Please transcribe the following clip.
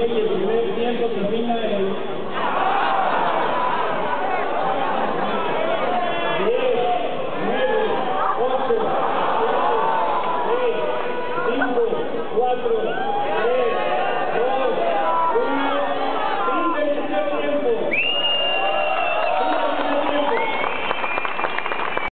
el primer tiempo termina en... Diez, nueve, ocho, cinco, cuatro...